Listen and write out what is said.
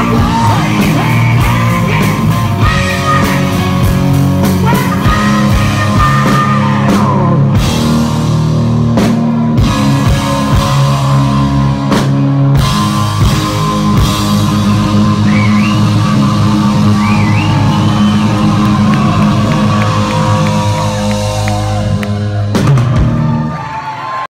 Hey!